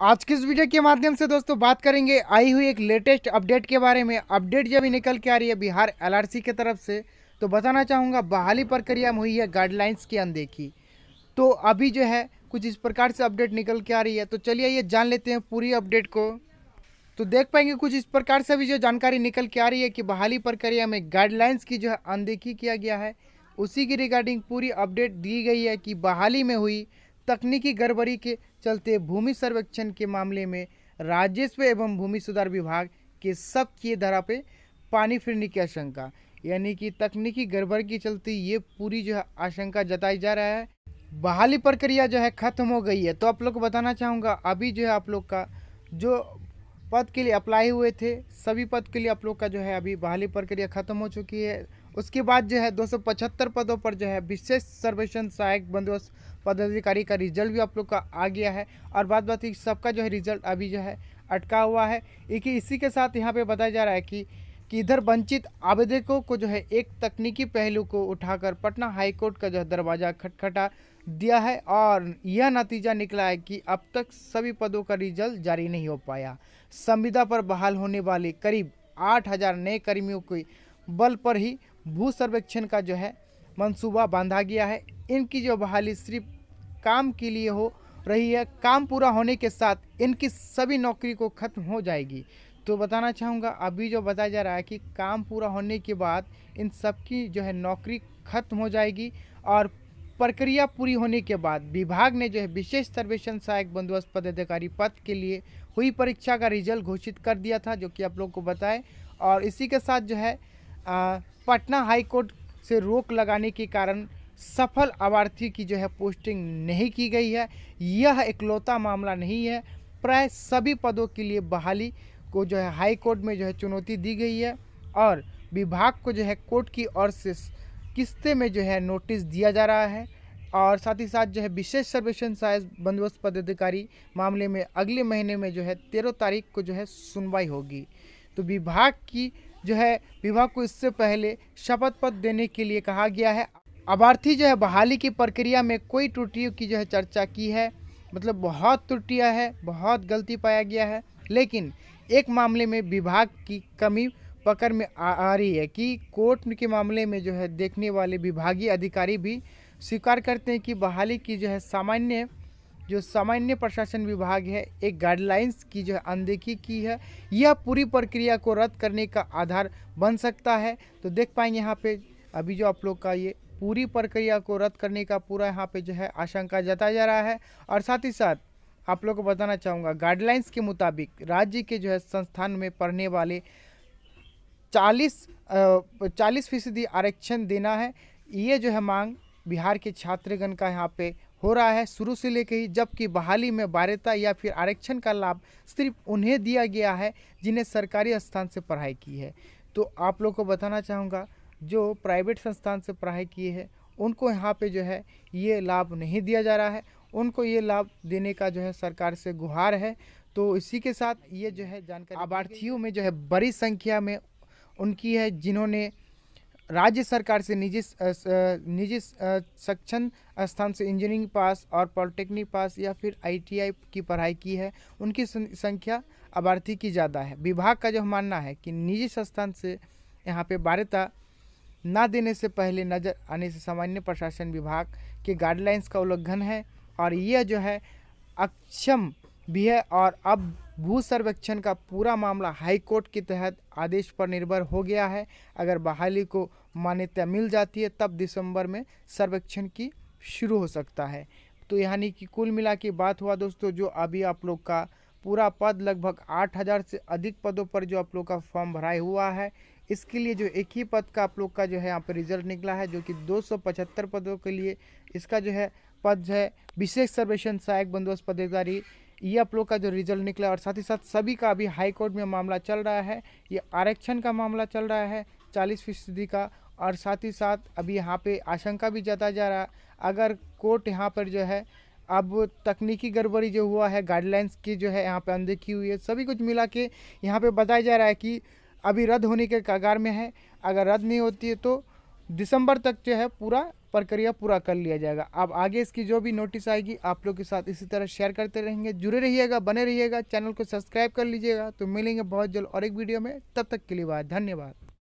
आज के इस वीडियो के माध्यम से दोस्तों बात करेंगे? आई हुई एक लेटेस्ट अपडेट के बारे में। अपडेट जब भी निकल के आ रही है बिहार एलआरसी की तरफ़ से तो बताना चाहूँगा, बहाली प्रक्रिया में हुई है गाइडलाइंस की अनदेखी। तो अभी जो है, कुछ इस प्रकार से अपडेट निकल के आ रही है। तो चलिए ये जान लेते हैं पूरी अपडेट को। तो देख पाएँगे, कुछ इस प्रकार से अभी जो जानकारी निकल के आ रही है कि बहाली प्रक्रिया में गाइडलाइंस की जो है अनदेखी किया गया है, उसी की रिगार्डिंग पूरी अपडेट दी गई है कि बहाली में हुई तकनीकी गड़बड़ी के चलते भूमि सर्वेक्षण के मामले में राजस्व एवं भूमि सुधार विभाग के सब की धारा पे पानी फिरने की आशंका। यानी कि तकनीकी गड़बड़ी के चलते ये पूरी जो है आशंका जताई जा रहा है। बहाली प्रक्रिया जो है ख़त्म हो गई है। तो आप लोग को बताना चाहूँगा, अभी जो है आप लोग का जो पद के लिए अप्लाई हुए थे, सभी पद के लिए आप लोग का जो है अभी बहाली प्रक्रिया ख़त्म हो चुकी है। उसके बाद जो है 275 पदों पर जो है विशेष सर्वेक्षण सहायक बंदोबस्त पदाधिकारी का रिज़ल्ट भी आप लोग का आ गया है। और बात बात सबका जो है रिज़ल्ट अभी जो है अटका हुआ है। एक ही इसी के साथ यहाँ पे बताया जा रहा है कि कि इधर वंचित आवेदकों को जो है एक तकनीकी पहलू को उठाकर पटना हाईकोर्ट का जो है दरवाज़ा खटखटा दिया है और यह नतीजा निकला है कि अब तक सभी पदों का रिज़ल्ट जारी नहीं हो पाया। संविदा पर बहाल होने वाले करीब आठ हज़ार नए कर्मियों के बल पर ही भू सर्वेक्षण का जो है मंसूबा बांधा गया है। इनकी जो बहाली सिर्फ़ काम के लिए हो रही है, काम पूरा होने के साथ इनकी सभी नौकरी को खत्म हो जाएगी। तो बताना चाहूँगा, अभी जो बताया जा रहा है कि काम पूरा होने के बाद इन सबकी जो है नौकरी खत्म हो जाएगी और प्रक्रिया पूरी होने के बाद विभाग ने जो है विशेष सर्वेक्षण सहायक बंदोबस्त पदाधिकारी पद के लिए हुई परीक्षा का रिज़ल्ट घोषित कर दिया था, जो कि आप लोग को बताएँ। और इसी के साथ जो है पटना हाई कोर्ट से रोक लगाने के कारण सफल अभ्यर्थी की जो है पोस्टिंग नहीं की गई है। यह इकलौता मामला नहीं है। प्राय सभी पदों के लिए बहाली को जो है हाई कोर्ट में जो है चुनौती दी गई है और विभाग को जो है कोर्ट की ओर से किस्ते में जो है नोटिस दिया जा रहा है और साथ ही साथ जो है विशेष सर्वेक्षण सहायक बंदोबस्त पदाधिकारी मामले में अगले महीने में जो है तेरह तारीख को जो है सुनवाई होगी। तो विभाग की जो है विभाग को इससे पहले शपथ पत्र देने के लिए कहा गया है। अभ्यर्थी जो है बहाली की प्रक्रिया में कोई त्रुटियों की जो है चर्चा की है। मतलब बहुत त्रुटियाँ है बहुत गलती पाया गया है। लेकिन एक मामले में विभाग की कमी पकड़ में आ, आ रही है कि कोर्ट के मामले में जो है देखने वाले विभागीय अधिकारी भी स्वीकार करते हैं कि बहाली की जो है सामान्य जो सामान्य प्रशासन विभाग है, एक गाइडलाइंस की जो है अनदेखी की है, यह पूरी प्रक्रिया को रद्द करने का आधार बन सकता है। तो देख पाएँगे यहाँ पे, अभी जो आप लोग का ये पूरी प्रक्रिया को रद्द करने का पूरा यहाँ पे जो है आशंका जताया जा रहा है। और साथ ही साथ, आप लोग को बताना चाहूँगा गाइडलाइंस के मुताबिक राज्य के जो है संस्थान में पढ़ने वाले चालीस चालीस फ़ीसदी आरक्षण देना है। ये जो है मांग बिहार के छात्रगण का यहाँ पे हो रहा है। शुरू से लेकर ही जबकि बहाली में बाध्यता या फिर आरक्षण का लाभ सिर्फ़ उन्हें दिया गया है, जिन्हें सरकारी स्थान से पढ़ाई की है। तो आप लोग को बताना चाहूँगा, जो प्राइवेट संस्थान से पढ़ाई किए हैं, उनको यहाँ पे जो है, ये लाभ नहीं दिया जा रहा है। उनको ये लाभ देने का जो है, सरकार से गुहार है। तो इसी के साथ ये जो है, जानकारी लाभार्थियों में जो है, बड़ी संख्या में उनकी है, जिन्होंने राज्य सरकार से निजी निजी सक्षम स्थान से इंजीनियरिंग पास और पॉलिटेक्निक पास या फिर आईटीआई की पढ़ाई की है, उनकी संख्या अभ्यर्थी की ज़्यादा है। विभाग का जो मानना है कि निजी संस्थान से यहाँ पे बारहता ना देने से पहले नज़र आने से सामान्य प्रशासन विभाग के गाइडलाइंस का उल्लंघन है और यह जो है अक्षम भी है और अब भू सर्वेक्षण का पूरा मामला हाई कोर्ट के तहत आदेश पर निर्भर हो गया है। अगर बहाली को मान्यता मिल जाती है, तब दिसंबर में सर्वेक्षण की शुरू हो सकता है। तो यानी कि कुल मिला के बात हुआ दोस्तों, जो अभी आप लोग का पूरा पद लगभग आठ हज़ार से अधिक पदों पर जो आप लोग का फॉर्म भराया हुआ है, इसके लिए जो एक ही पद का आप लोग का जो है यहाँ पर रिज़ल्ट निकला है, जो कि दो सौ पचहत्तर पदों के लिए इसका जो है पद है। विशेष सर्वेक्षण सहायक बंदोबस्त पदाधिकारी ये आप लोग का जो रिज़ल्ट निकला और साथ ही साथ सभी का अभी हाई कोर्ट में मामला चल रहा है, ये आरक्षण का मामला चल रहा है चालीस फ़ीसदी का और साथ ही साथ अभी यहाँ पे आशंका भी जताया जा रहा है। अगर कोर्ट यहाँ पर जो है, अब तकनीकी गड़बड़ी जो हुआ है गाइडलाइंस की जो है यहाँ पे अनदेखी हुई है, सभी कुछ मिला के यहाँ पे बताया जा रहा है कि अभी रद्द होने के कगार में है। अगर रद्द नहीं होती है तो दिसंबर तक जो है पूरा प्रक्रिया पूरा कर लिया जाएगा। अब आगे इसकी जो भी नोटिस आएगी, आप लोग के साथ इसी तरह शेयर करते रहेंगे। जुड़े रहिएगा, बने रहिएगा चैनल को सब्सक्राइब कर लीजिएगा। तो मिलेंगे बहुत जल्द और एक वीडियो में। तब तक के लिए बाय। धन्यवाद।